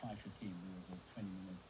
5.15, there was a 20-minute